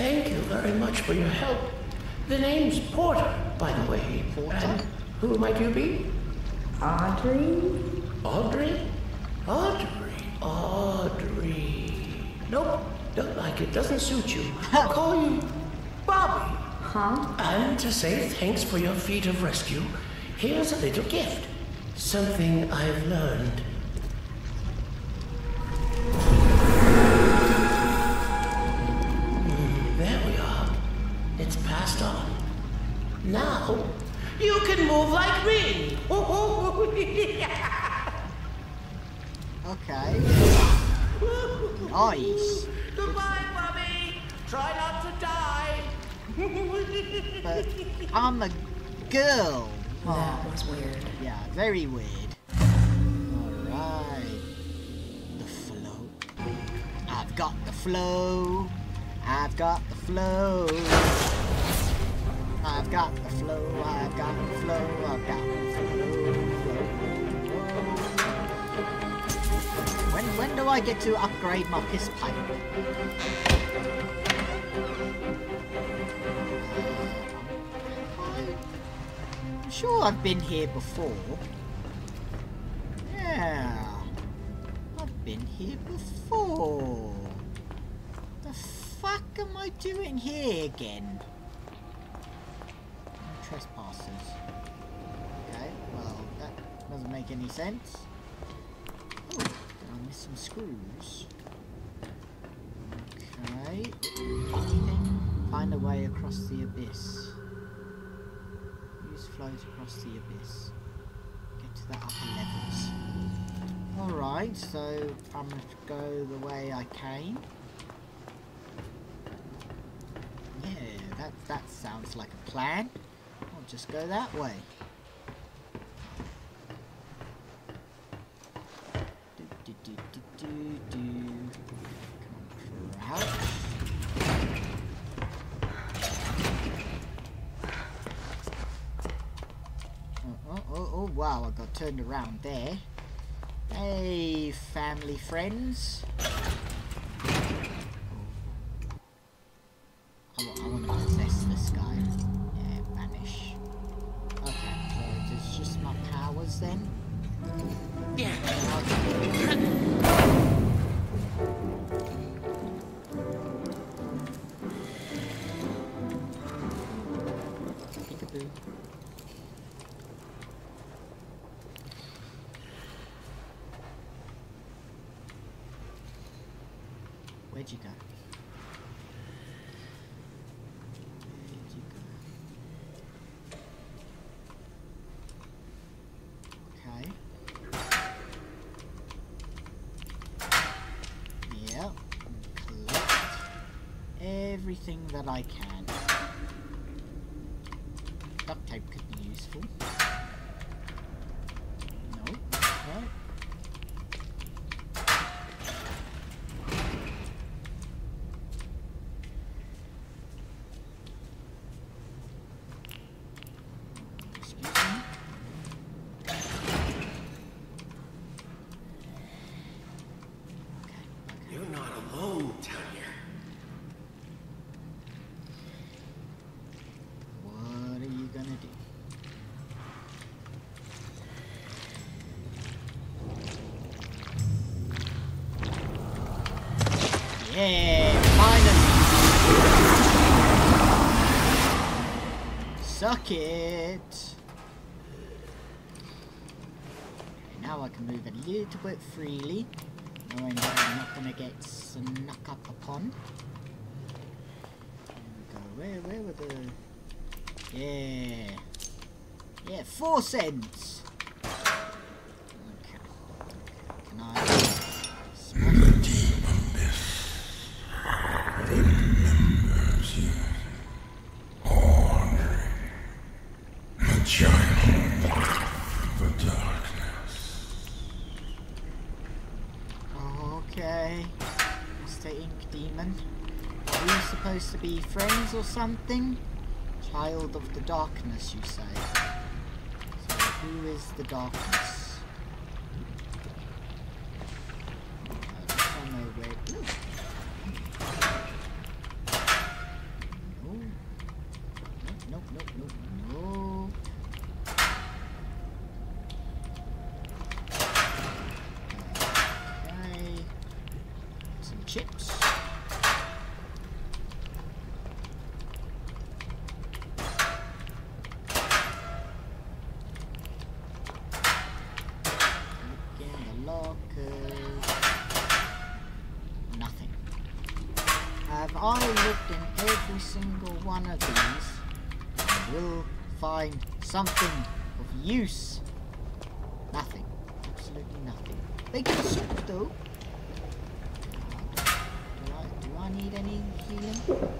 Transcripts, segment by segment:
Thank you very much for your help. The name's Porter, by the way. Porter? And who might you be? Audrey? Audrey? Audrey. Audrey. Nope, don't like it. Doesn't suit you. I'll call you Bobby. Huh? And to say thanks for your feat of rescue, here's a little gift. Something I've learned. Now, you can move like me. Okay. Nice. Goodbye, Bobby. Try not to die. But I'm a girl. That was weird. Yeah, very weird. Alright. The flow. I've got the flow. I've got the flow. I've got the flow. I've got the flow. I've got the flow. When when do I get to upgrade my piss pipe? I'm sure I've been here before. Yeah. I've been here before. The fuck am I doing here again? Trespassers. Okay, well, that doesn't make any sense. Oh, did I miss some screws? Okay. Anything? Find a way across the abyss. Use flows across the abyss. Get to the upper levels. Alright, so I'm going to go the way I came. Yeah, that, that sounds like a plan. Just go that way. Do, do, do. Oh, oh, oh, oh, wow, I got turned around there. Hey, family friends. Then? Where'd you go? Where'd you go? Okay. Yep. Collect everything that I can. Duct tape could be useful. No. No. Excuse me. Okay. okay. You're not alone, Tanya. What are you gonna do? Yeah, finally! Suck it! Now I can move a little bit freely, knowing that I'm not gonna get snuck up upon. There we go. Where, where were the... Yeah. Yeah, four cents. to be friends or something? Child of the darkness, you say. So who is the darkness? chips. Every single one of these? I will find something of use. Nothing. Absolutely nothing. They can soup though. Do I, do I need any healing?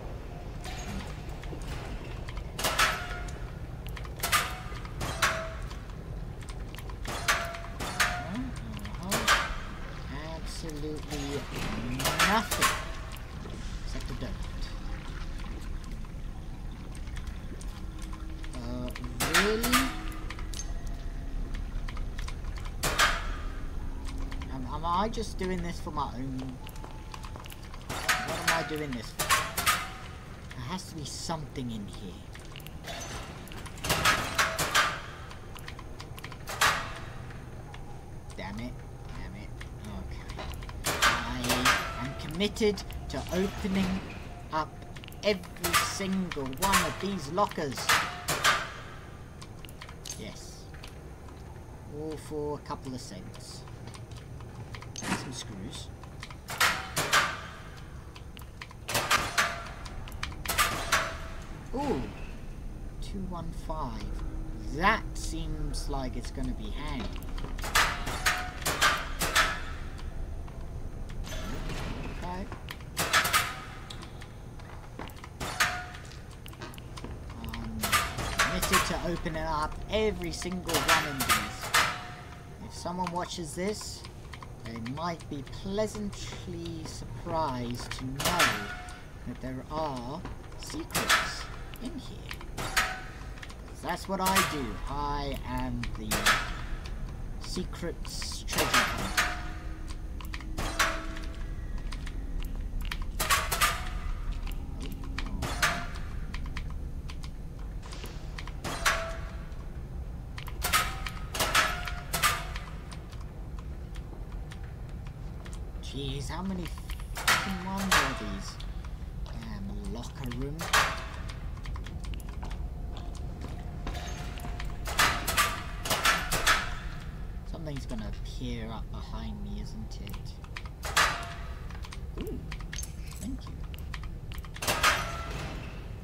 Absolutely nothing. Except a donut. Uh, really? Am, am I just doing this for my own... What am I doing this for? There has to be something in here. Damn it. Damn it. Okay. I am committed to opening up every single one of these lockers. Yes. All for a couple of cents. Some screws. Ooh. 215. That seems like it's going to be handy. Okay. I'm committed to opening up every single one of these. If someone watches this, they might be pleasantly surprised to know that there are secrets in here. that's what I do. I am the secrets treasure hunter. Jeez, how many fucking ones are these? Damn, locker room. Something's gonna appear up behind me, isn't it? Ooh, thank you.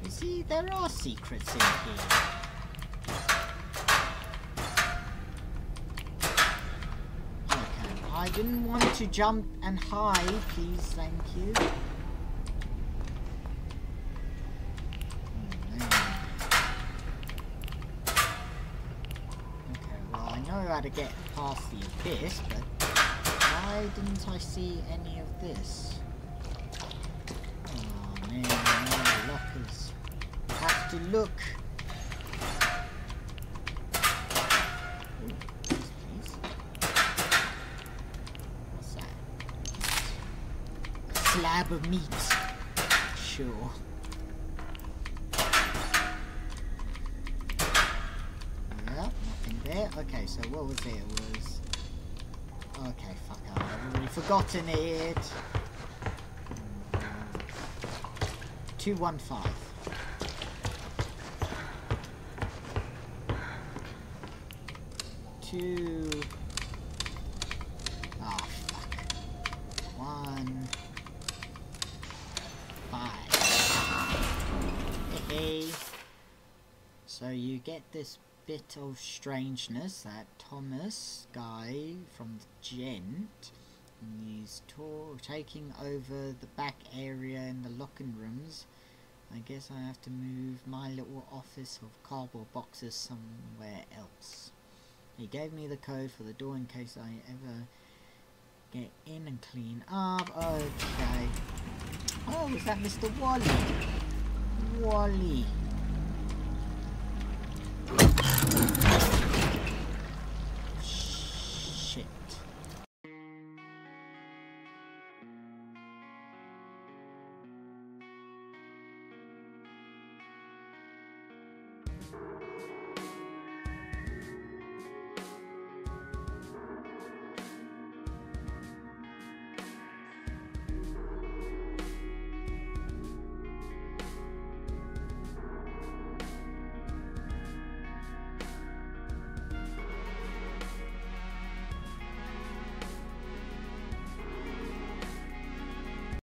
You see, there are secrets in here. Okay, I didn't want to jump and hide, please, thank you. Okay, well, I know how to get past the abyss, but why didn't I see any of this? Oh, man, no lockers. Have to look. Ooh, please, please. What's that? A slab of meat. Sure. Yep, nothing there. Okay, so what was it? It was... Okay, fuck, I've already forgotten it. 215. Two... Oh, fuck. One... Five. Hey. So you get this bit of strangeness that Thomas guy from the Gent he's taking over the back area in the locking rooms. I guess I have to move my little office of cardboard boxes somewhere else. He gave me the code for the door in case I ever get in and clean up. Okay. Oh, is that Mr. Wally? Wally.